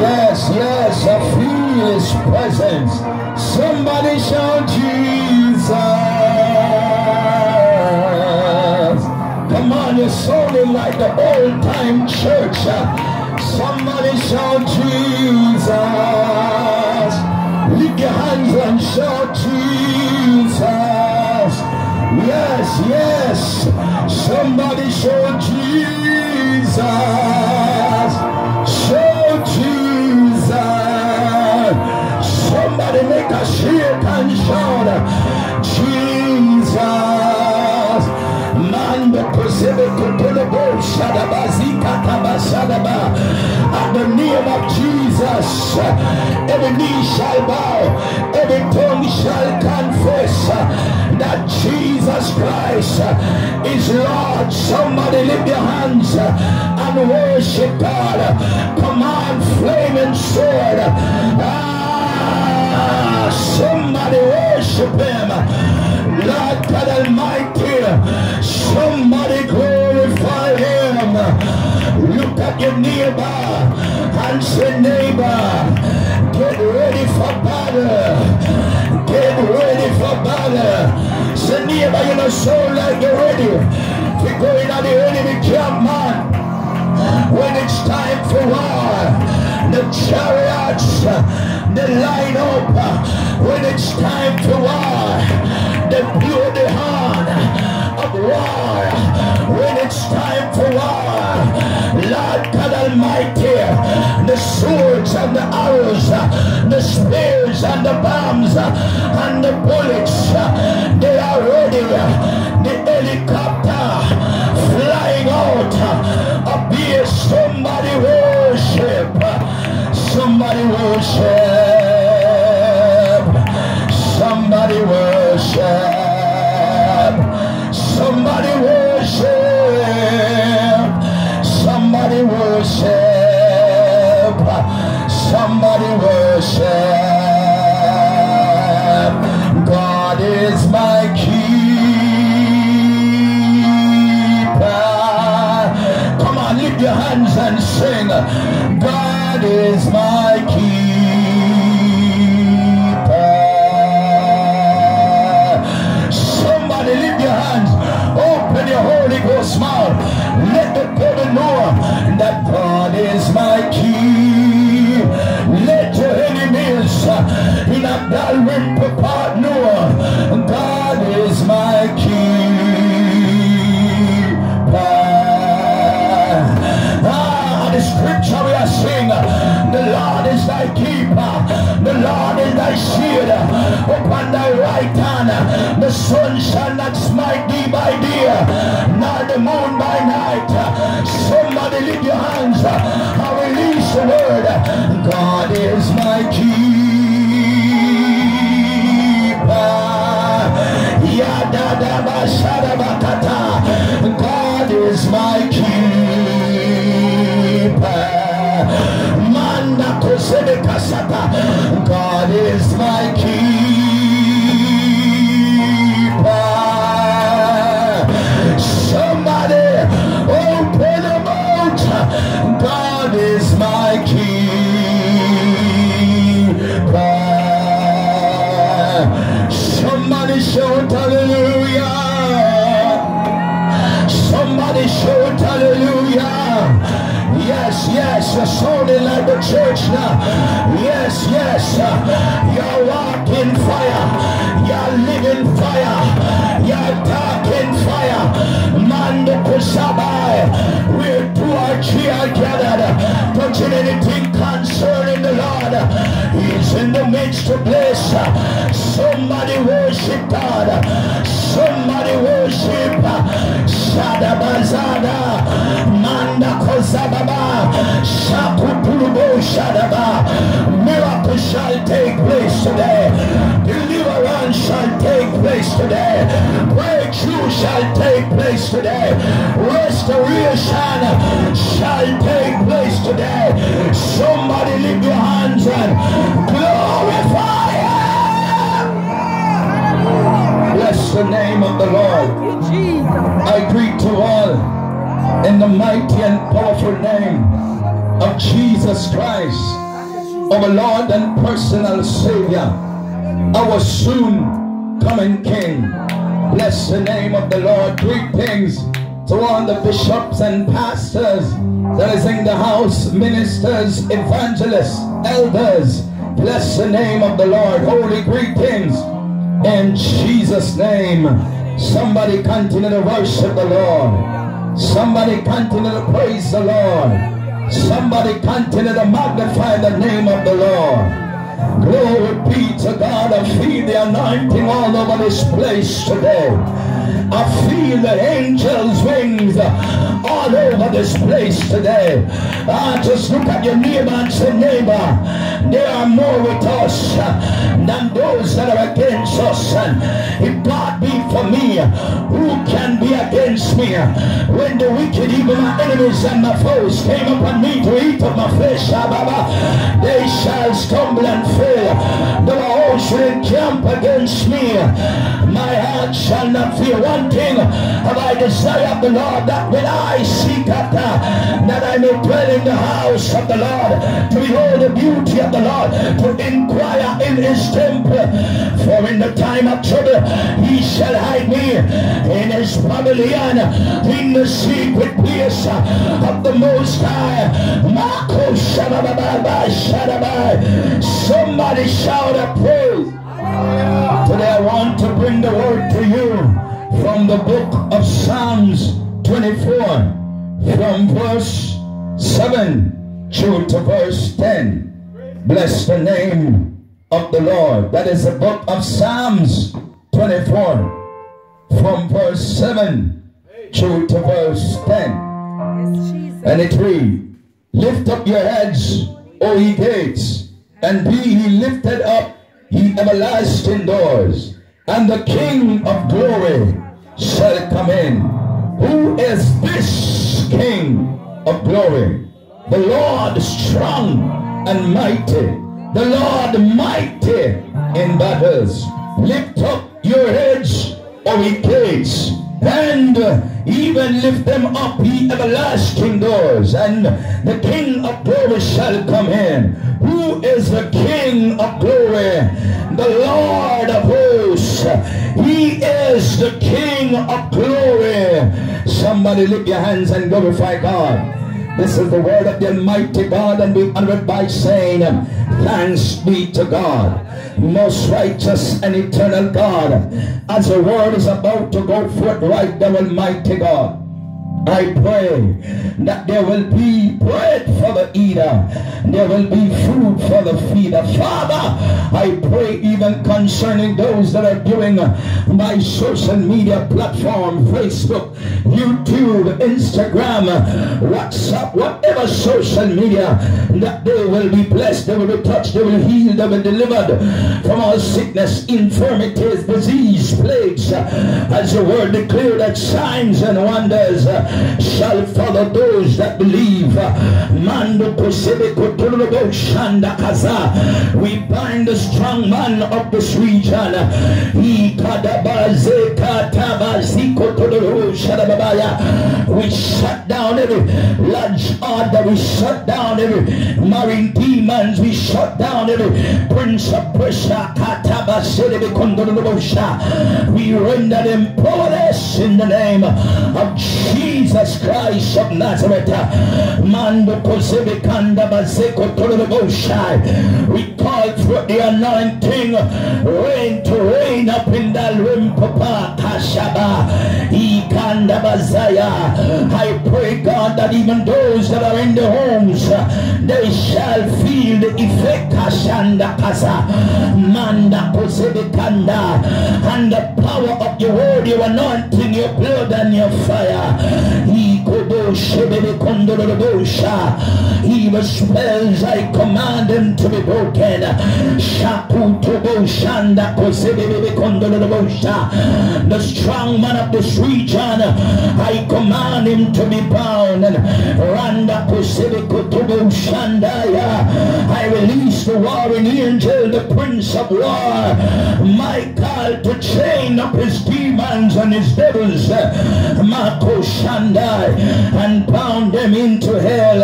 Yes, yes, I feel his presence. Somebody shout Jesus. Come on, you're sounding like the old time church. Somebody shout Jesus. Lift your hands and shout Jesus. Yes, yes. Somebody shout Jesus. Shout Jesus. Mando kosebe kotolobo shadabazika tabashadaba. At the name of Jesus, every knee shall bow, every tongue shall confess that Jesus Christ is Lord. Somebody lift your hands and worship God. Come on, flaming sword. Ah, worship him. Lord God Almighty, somebody glorify him. Look at your neighbor and say, neighbor, get ready for battle. Get ready for battle. Say, neighbor, you know, so like you're ready. We're going on the enemy camp, man. When it's time for war, the chariots, they line up. When it's time to war, the horn of war. When it's time to war, Lord God Almighty, the swords and the arrows, the spears and the bombs and the bullets, they are ready. The helicopter flying out. Here, somebody worship. Somebody worship. Somebody worship. Somebody worship. Somebody worship. Somebody worship. God is my keeper. Come on, lift your hands and sing. God is my upon thy right hand, the sun shall not smite thee by day, nor the moon by night. Somebody lift your hands, I release the word, God is my keeper. God is my keeper. Manda kasata. You're sounding like the church now. Yes, yes, you're walking fire. You're living fire. You're talking fire. Mando Kusabai. Where two or three are gathered, touching anything concerning the Lord. He's in the midst of bliss. Somebody worship God. Somebody worship. Shadabazada. Shakutulubo Shadaba. Miracle shall take place today. Deliverance shall take place today. Breakthrough shall take place today. Restoration shall take place today. Somebody lift your hands and glorify Him. Bless the name of the Lord. I greet you all in the mighty and powerful name of Jesus Christ. our Lord and personal Savior, our soon coming King. Bless the name of the Lord. Greetings to all the bishops and pastors that is in the house, ministers, evangelists, elders. Bless the name of the Lord. Holy greetings in Jesus' name. Somebody continue to worship the Lord. Somebody continue to praise the Lord. Somebody continue to magnify the name of the Lord. Glory be to God. I feel the anointing all over this place today. I feel the angels' wings all over this place today. I just look at your neighbor and say, neighbor, there are more with us than those that are against us. And if God be for me, who can be against me? When the wicked, even my enemies and my foes, came upon me to eat of my flesh, ah, they shall stumble and fail. The Lord should encamp against me. My heart shall not fear. One thing have I desire of the Lord that when I seek after, that I may dwell in the house of the Lord, to behold the beauty of the Lord, to inquire in his temple. For in the time of trouble, he shall hide me in his pavilion, in the secret place of the Most High. Somebody shout a praise. Today I want to bring the word to you from the book of Psalms 24 from verse 7 through to verse 10. Bless the name of the Lord. That is the book of Psalms 24 from verse 7 through to verse 10. And it reads, Lift up your heads, O ye gates, and be ye lifted up, ye everlasting doors, and the King of glory shall come in. Who is this King of glory? The Lord strong and mighty, the Lord mighty in battles. Lift up your heads, O ye gates, and even lift them up, ye everlasting doors, and the King of glory shall come in. Who is the King of glory? The Lord of hosts. He is the King of glory. Somebody lift your hands and glorify God. This is the word of the Almighty God, and we honor it by saying, Thanks be to God, most righteous and eternal God. As the word is about to go forth, right the Almighty God. I pray that there will be bread for the eater. There will be food for the feeder. Father, I pray even concerning those that are doing my social media platform, Facebook, YouTube, Instagram, WhatsApp, whatever social media, that they will be blessed, they will be touched, they will heal, they will be delivered from all sickness, infirmities, disease, plagues. As the word declared that signs and wonders shall follow those that believe. Mando Kaza. We bind the strong man of this region. We shut down every large order. We shut down every marine demons. We shut down every prince of Persia. We render them powerless in the name of Jesus Christ of Nazareth. Mando Kosebekanda Bazeko Tololoboshai. We call for the anointing rain to rain up in that room, Papa Kashaba. I pray, God, that even those that are in the homes, they shall feel the effect Kashanda Kasa. Manda Kosebekanda. And the power of your word, your anointing, your blood and your fire. Evil spells I command them to be broken. The strong man of this region, I command him to be bound. I release the warring angel, the prince of war, Michael, to chain up his demons demons and his devils, Marco Shandai, and bound them into hell,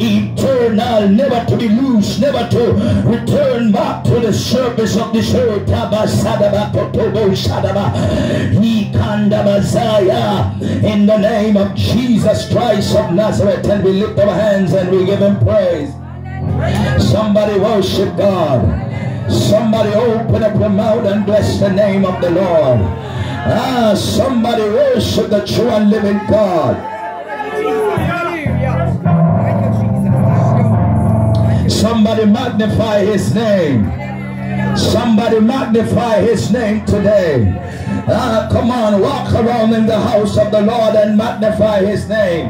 eternal, never to be loose, never to return back to the surface of this earth. In the name of Jesus Christ of Nazareth, and we lift our hands and we give him praise. Somebody worship God. Somebody open up your mouth and bless the name of the Lord. Ah, somebody worship the true and living God. Somebody magnify his name. Somebody magnify his name today. Ah, come on, walk around in the house of the Lord and magnify his name.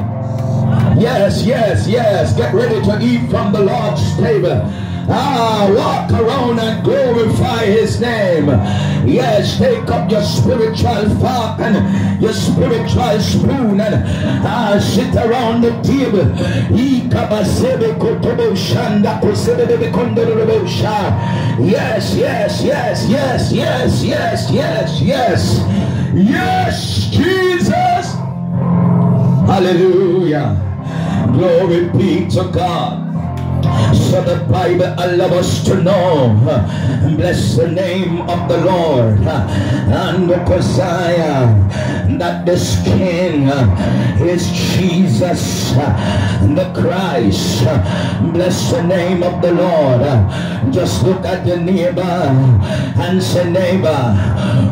Yes, yes, yes. Get ready to eat from the Lord's table. Ah, walk around and glorify his name. Yes, take up your spiritual fork and your spiritual spoon and ah, sit around the table. Yes, yes, yes, yes, yes, yes, yes, yes. Yes, Jesus. Hallelujah. Glory be to God. So the Bible allows us to know. Bless the name of the Lord. And the Messiah. That this King is Jesus the Christ. Bless the name of the Lord. Just look at your neighbor and say, neighbor,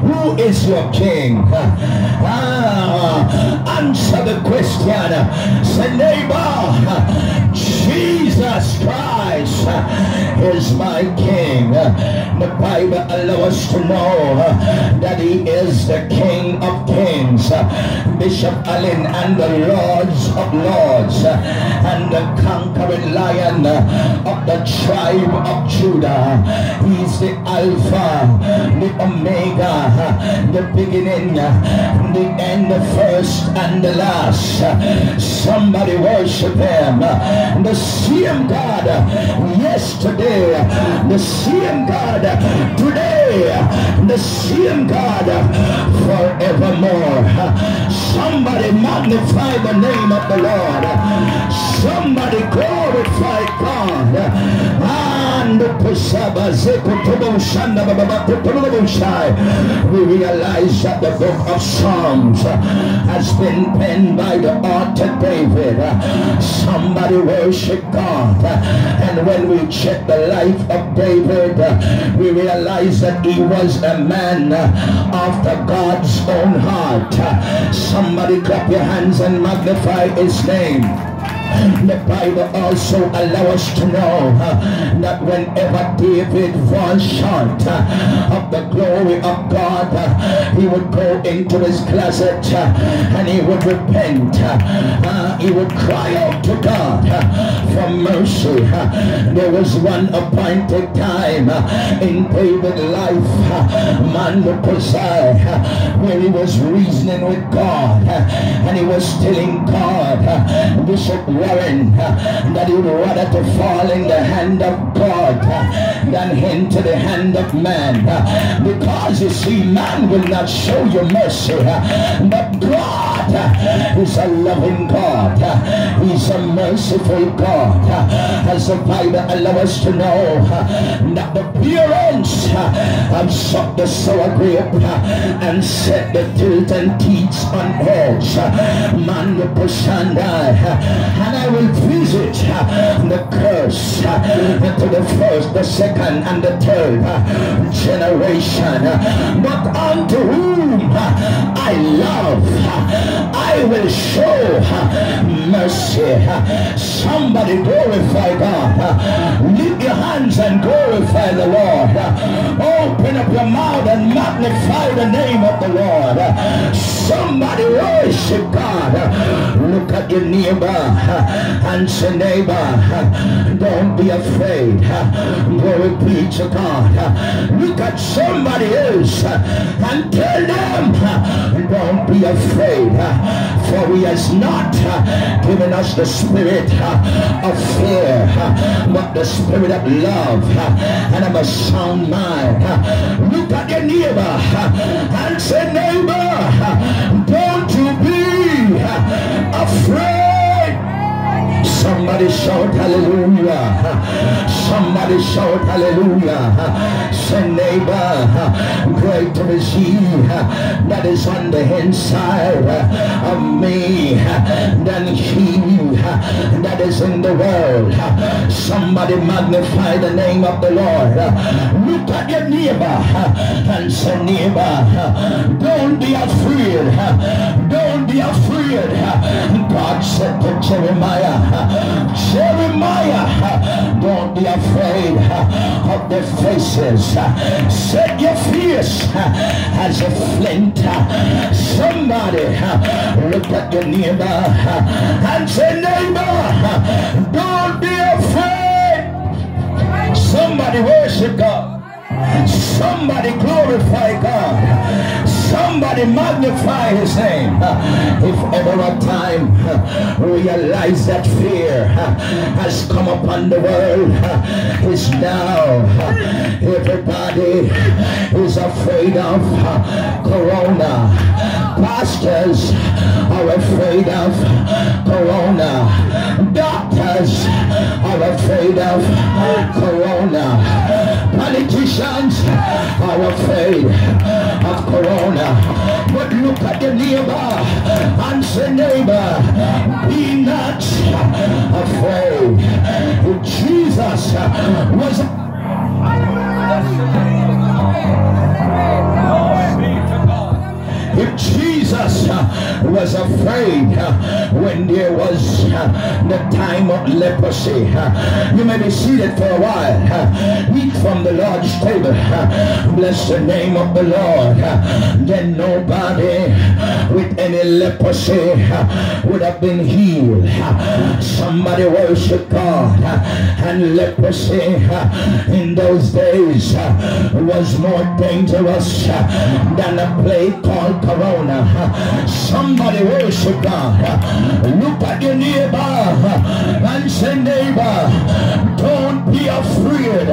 who is your King? Ah, answer the question. Say, neighbor, Jesus Christ Uh, is my King. The Bible allows us to know uh, that he is the King of Kings, uh, Bishop Allen and the Lords of Lords, and the conquering lion of the tribe of Judah. He's the Alpha, the Omega, the beginning, the end, the first and the last. Somebody worship him. The same God yesterday, the same God today, the same God forevermore. Somebody magnify the name of the Lord. We realize that the book of Psalms has been penned by the author David. Somebody worship God. And when we check the life of David, we realize that he was a man after God's own heart. Somebody clap your hands and magnify his name. The Bible also allows us to know uh, that whenever David was short uh, of the glory of God, uh, he would go into his closet uh, and he would repent. Uh, uh, he would cry out to God for mercy. there was one appointed time in David's life, man the where he was reasoning with God and he was telling God, Bishop Warren that you'd rather to fall in the hand of God than into the hand of man. Because you see, man will not show you mercy, but God is a loving God. He's a merciful God. As the Bible allows us to know that the parents have sucked the sour grape and set the tilt and teats on edge. Man, the and and I will visit the curse to the first, the second, and the third generation. But unto whom I love, I will show mercy. Somebody glorify God. Lift your hands and glorify the Lord. Open up your mouth and magnify the name of the Lord. Somebody worship God. Look at your neighbor and say, neighbor, don't be afraid. Glory be to God. Look at somebody else and tell them, don't be afraid. For he has not given us the spirit of fear, but the spirit of love and of a sound mind. Look at your neighbor and say, neighbor, afraid. Somebody shout hallelujah. Somebody shout hallelujah. Say neighbor, greater is he that is on the inside of me than he that is in the world. Somebody magnify the name of the Lord. Look at your neighbor and say neighbor, don't be afraid. Don't be afraid. God said to Jeremiah, Jeremiah, don't be afraid of their faces. Set your face as a flint. Somebody look at your neighbor and say, neighbor, don't be afraid. Somebody worship God. Somebody glorify God. Somebody magnify his name. If ever a time realize that fear has come upon the world, is now everybody is afraid of corona. Pastors are afraid of corona. Doctors are afraid of corona. Politicians are afraid of corona. But look at the neighbor and say, neighbor, be not afraid. Jesus was if Jesus uh, was afraid uh, when there was uh, the time of leprosy, uh, you may be seated for a while. Uh, eat from the Lord's table. Uh, bless the name of the Lord. Then nobody with any leprosy would have been healed. Somebody worship God. And leprosy in those days was more dangerous than a plague called corona. Somebody worship God. Look at your neighbor and say, neighbor, don't be afraid.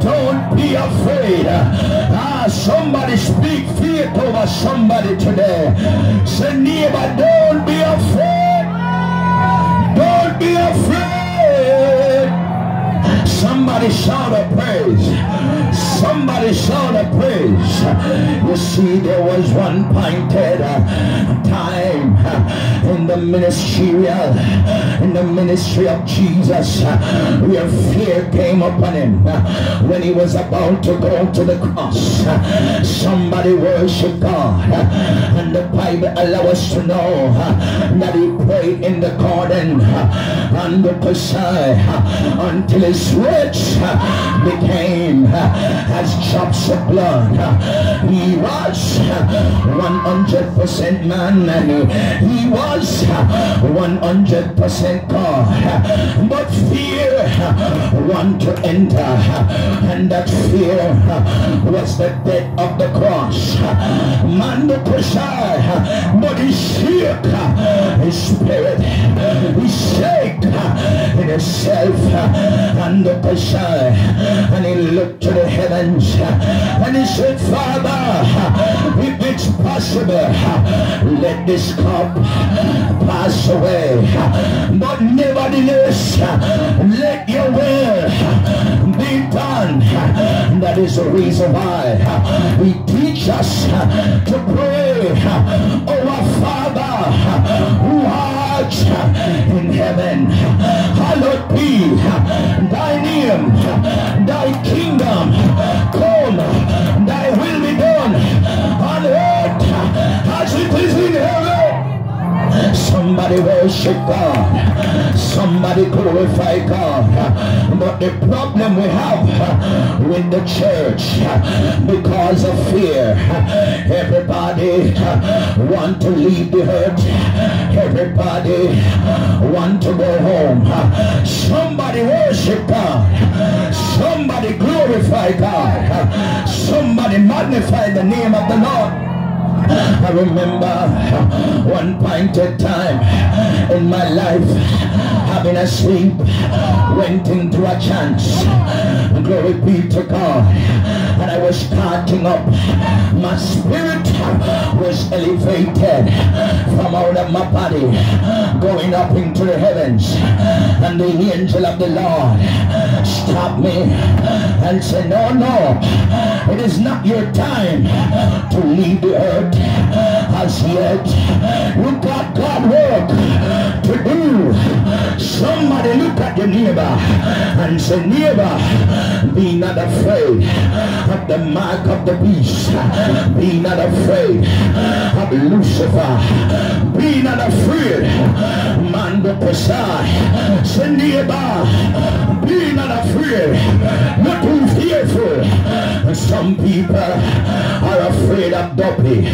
Don't be afraid. Ah, somebody speak fear over somebody today. Say, neighbor, don't be afraid. Don't be afraid. Somebody shout a praise. Somebody shout a praise. You see, there was one pointed uh, time in the ministry in the ministry of Jesus where fear came upon him when he was about to go to the cross. Somebody worship God. And the Bible allows us to know that he prayed in the garden and the Pesai until his rich became as drops of blood. He was 100% man and he was 100% God. But fear want to enter and that fear was the death of the cross. Man the but he shook his spirit. He shake in himself and the and he looked to the heavens and he said, Father, if it's possible, let this cup pass away. But nevertheless, let your will be done. That is the reason why he teach us to pray, our Father who art in heaven, hallowed be thy name, Somebody worship God. Somebody glorify God. But the problem we have with the church because of fear, everybody want to leave the earth. Everybody want to go home. Somebody worship God. Somebody glorify God. Somebody magnify the name of the Lord. I remember one point pointed time in my life having a sleep went into a chance. Glory be to God. And I was starting up. My spirit was elevated from out of my body going up into the heavens. And the angel of the Lord stopped me and said no no it is not your time to leave the earth as yet you got God work to do. Somebody look at your neighbor and say neighbor be not afraid of the mark of the beast. Be not afraid of Lucifer. Be not afraid man the Pesai say neighbor be not afraid. Not fearful. Some people are afraid of Duppy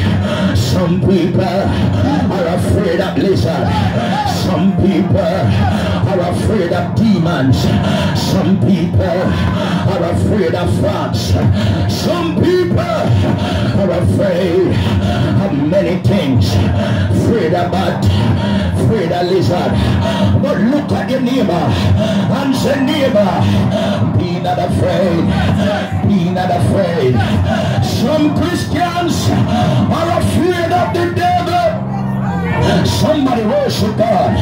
some people are afraid of lizard. Some people are afraid of demons. Some people are afraid of frogs some people are afraid of many things. Afraid of bat afraid of lizard. But look at your neighbor and say neighbor be not afraid be not afraid. Some Christians are afraid of the devil Somebody worship God.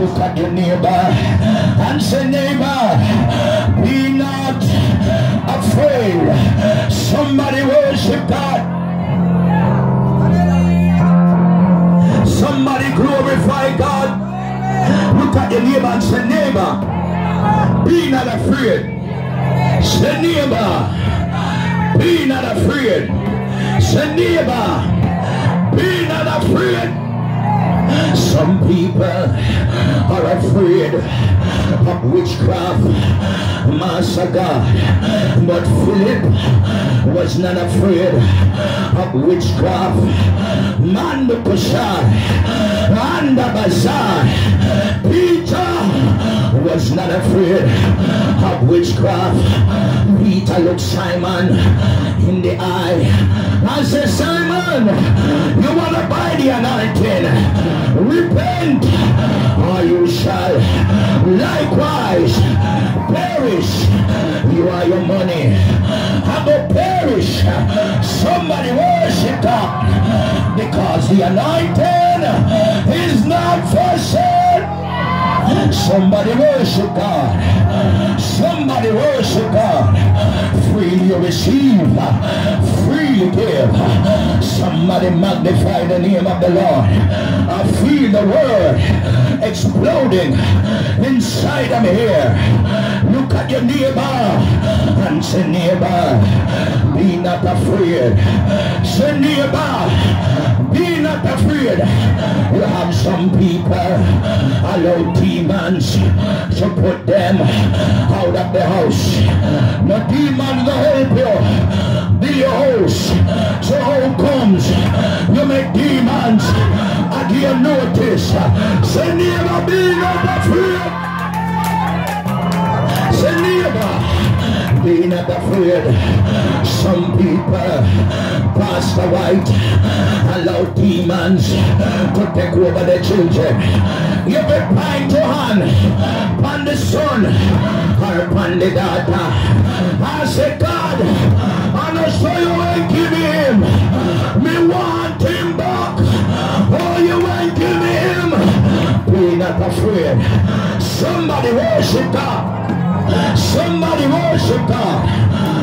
Look at your neighbor and say, neighbor, be not afraid. Somebody worship God. Somebody glorify God. Look at your neighbor and say, neighbor, be not afraid. Say, neighbor, be not afraid. Say, neighbor, be not afraid. Some people are afraid of witchcraft, Master God. But Philip was not afraid of witchcraft. And Bazar. Peter was not afraid of witchcraft. Peter looked Simon in the eye. I said, Simon, you want to buy the anointing? repent or you shall likewise perish you are your money I will perish somebody worship God because the anointing is not for sale Somebody worship God. Somebody worship God. Freely receive. Freely give. Somebody magnify the name of the Lord. I feel the word exploding inside of me here. Look at your neighbor and say neighbor, be not afraid. Say neighbor, be not afraid. You have some people allow demons to put them out of the house. The demons will help you build your host. So how comes you make demons and you notice? Say neighbor, be not afraid. Say neighbor, be not afraid. Some people, Pastor White, allow demons to take over the children. You be blind to hand, upon the son, or upon the daughter. I say, God, I know so you ain't give him. Me want him back. Oh, you ain't give him. Be not afraid. Somebody worship God. Somebody worship God.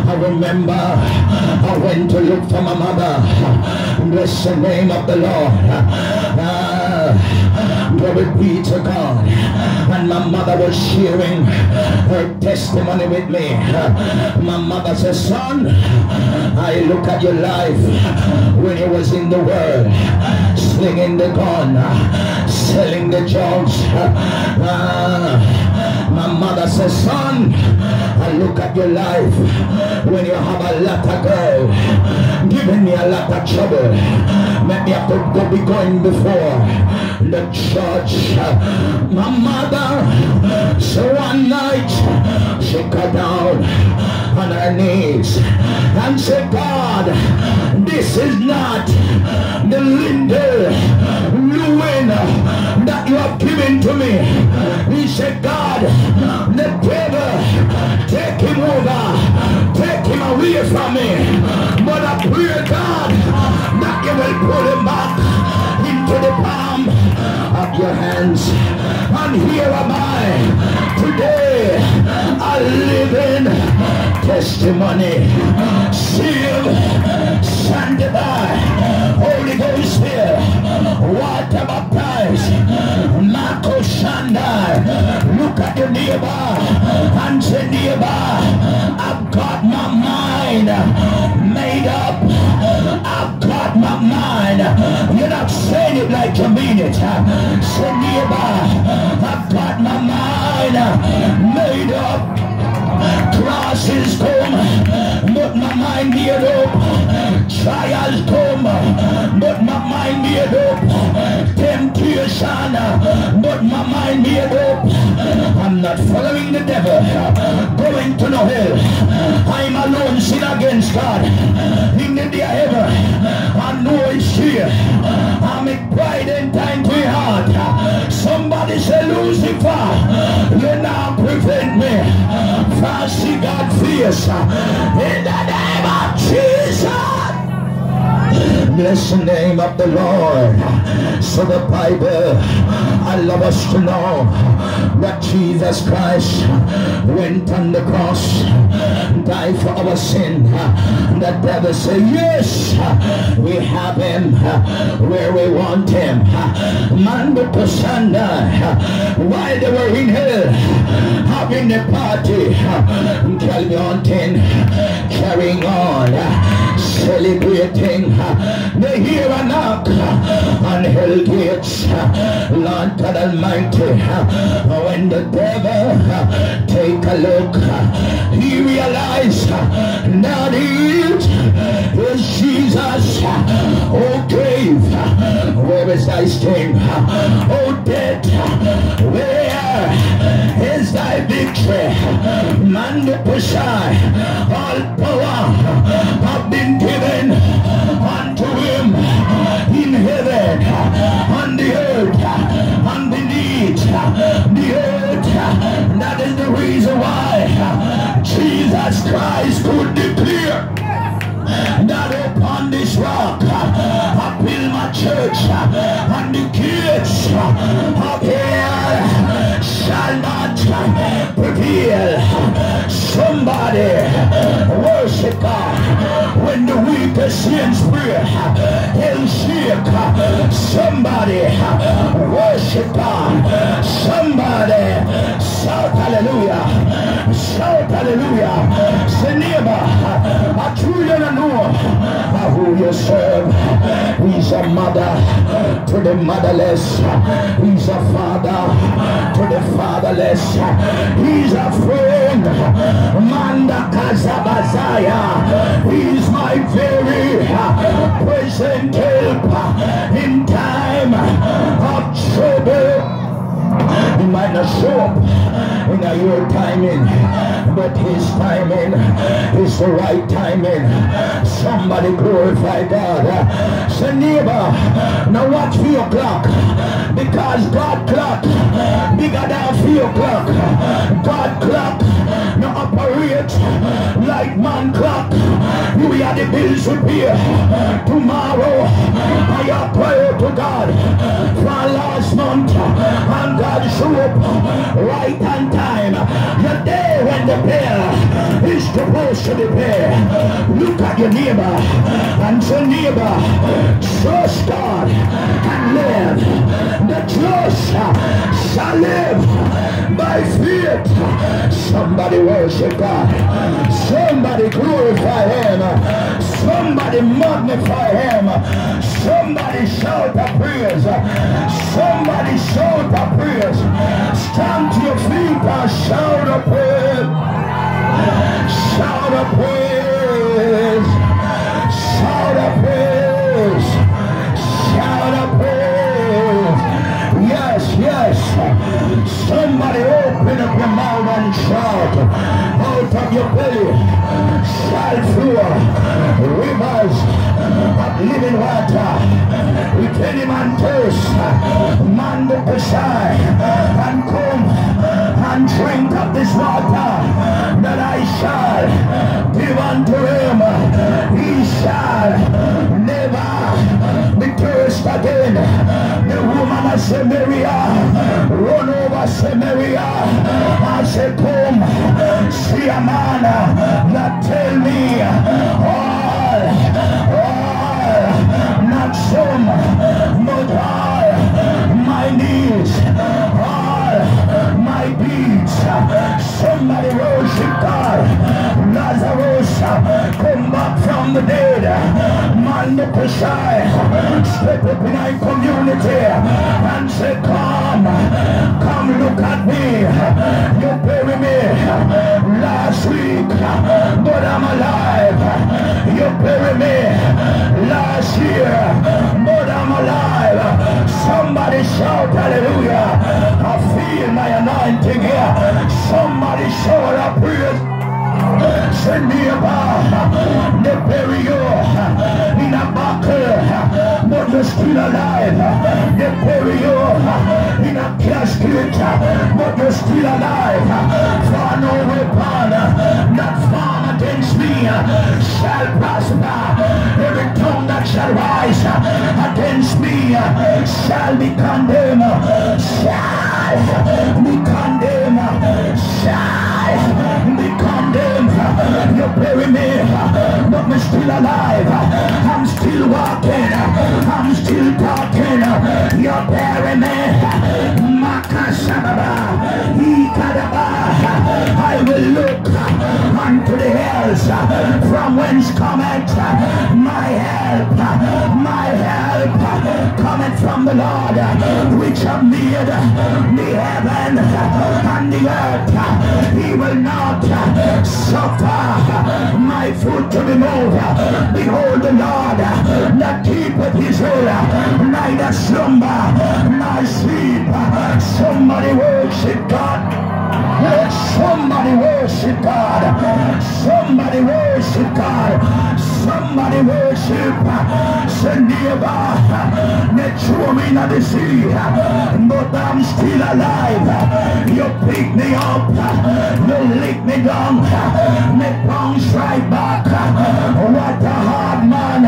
I remember I went to look for my mother. Bless the name of the Lord. Ah, glory be to God. And my mother was sharing her testimony with me. My mother says, son, I look at your life when you was in the world, slinging the gun, selling the drugs. Ah, my mother says, son, I look at your life when you have a lot of girl, giving me a lot of trouble. Maybe I could go be going before the church. My mother, so one night, she got down on her knees and said, God, this is not the That you have given to me. He said, God, the devil, take him over, take him away from me. But I pray, God, that you will pull him back into the palm your hands. And here am I today, a living testimony. Seal, sanctified, Holy Ghost here, water baptized, Marco Shandai. Look at your neighbor and say, neighbor, I've got my mind made up. My mind. You're not saying it like you mean it. Say, neighbor, I've got my mind made up. Crosses come, but my mind made up. Trials come, but my mind made up. Temptation, but my mind made up. I'm not following the devil, going to no hell. I'm alone, sin against God. In the day ever, I know it's here. I'm a pride and time to heart. Somebody say, Lucifer, you now prevent me see God face. In the name of Jesus. Bless the name of the Lord. So the Bible, I love us to know that Jesus Christ went on the cross, died for our sin. The devil said, yes, we have him where we want him. Man but while they were in hell, having a party, Calvin carrying on, celebrating the hear and knock on hell gates. Lord God Almighty, when the devil take a look, he realize that it is Jesus. Oh grave, where is thy sting? Oh death, where is thy victory? Man the all power Christ could declare that upon this rock I build my church and the gates of hell shall not prevail. Somebody the sins pray. Hell shake. Somebody worship God. Somebody shout hallelujah. Shout hallelujah. Say neighbor, I truly don't know who you serve. He's a mother to the motherless. He's a father to the fatherless. He's a friend. Manda. Might not show up in your timing, but his timing is the right timing. Somebody glorify God. Say neighbor, now watch for your clock because God clock bigger than 3 o'clock. God clock operate like man clock. We are the bills pay tomorrow. I are prayer to God for last month and God show up right on time. The day when the bill is supposed to be. Look at your neighbor and say neighbor, trust God and live. The just shall live by faith. Somebody worship God. Somebody glorify him. Somebody magnify him. Somebody shout a praise. Somebody shout a praise. Stand to your feet and shout a praise. A praise. Shout a praise. Shout a praise. Yes, yes. Somebody open up your mouth and shout out of your belly. Shout through rivers of living water. If any man thirst, man the Peshai, and come and drink of this water that I shall give unto him. He shall never be thirst again. The woman of Samaria run over Samaria. I said, come, see a man that tell me all, all, Step up in our community and say, come, come look at me. You bury me last week, but I'm alive. You bury me last year, but I'm alive. Somebody shout hallelujah. I feel my anointing here. Somebody shout a praise. Send me about the bury but you're still alive. They bury you in a casket, but you're still alive. For no weapon that form against me shall prosper. Every tongue that shall rise against me shall be condemned. Shall be condemned. Shall be condemned. You bury me, but me still alive. I'm still walking. I'm still talking. You bury me. Makashababa. Ikadaba. I will look unto the hills from whence cometh my help. My help cometh from the Lord, which have made the heaven and the earth. He will not suffer my foot to be moved. Behold the Lord that keepeth his Israel, neither slumber nor sleep. Somebody worship God. Somebody worship God. Somebody worship God. Somebody worship. Say neighbor, they threw me in sea, but I'm still alive. You pick me up, you lick me down, me bounce right back. What a hard man.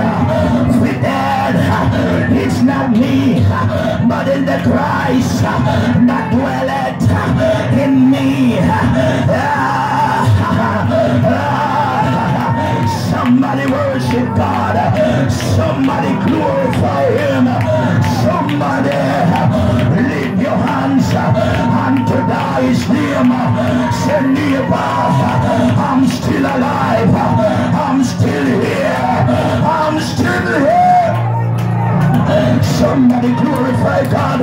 That, it's not me, but in the Christ that dwelleth in me. Somebody worship God. Somebody glorify Him. Somebody lift your hands unto His name. Say, neighbor, I'm still alive. I'm still here. I'm still here. Somebody glorify God.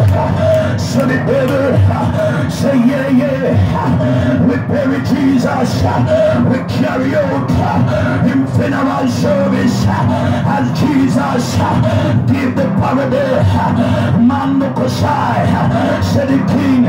So the devil say, yeah, yeah. We bury Jesus. We carry out in funeral service as Jesus give the parable. Man look aside. Say the king